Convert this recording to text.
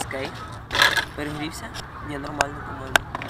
Окей. Перегрівся? Ні, нормально, по-моєму.